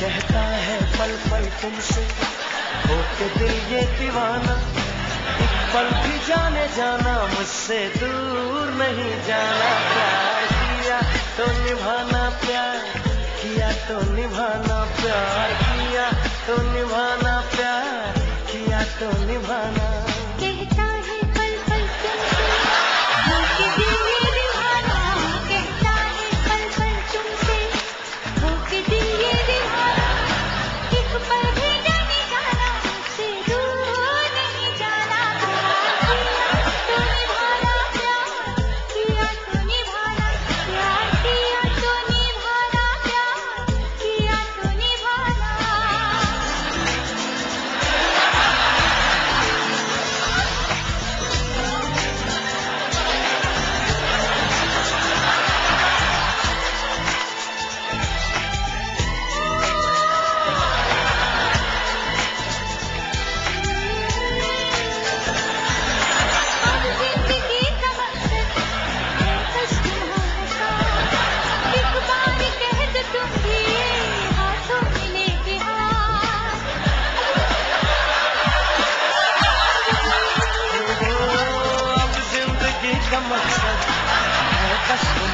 कहता है पल पल तुमसे। हो के दिल ये दीवाना, एक पल भी जाने जाना, मुझसे दूर नहीं जाना। प्यार किया तो निभाना प्यार, किया तो निभाना प्यार, किया तो निभाना प्यार, किया तो निभाना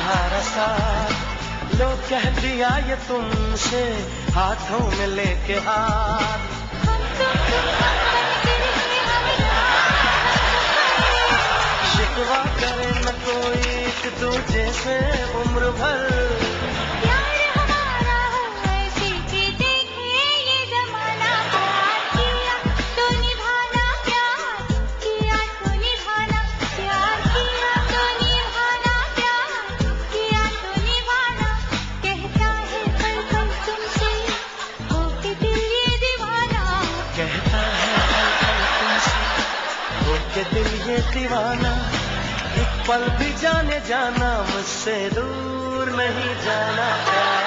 तुम्हारा साथ। लो कह दिया ये तुमसे हाथों में लेके हाथ। शिकवा करे न कोई दूजे से उम्र भर के दिल ये दीवाना। एक पल भी जाने जाना मुझसे दूर नहीं जाना। प्यार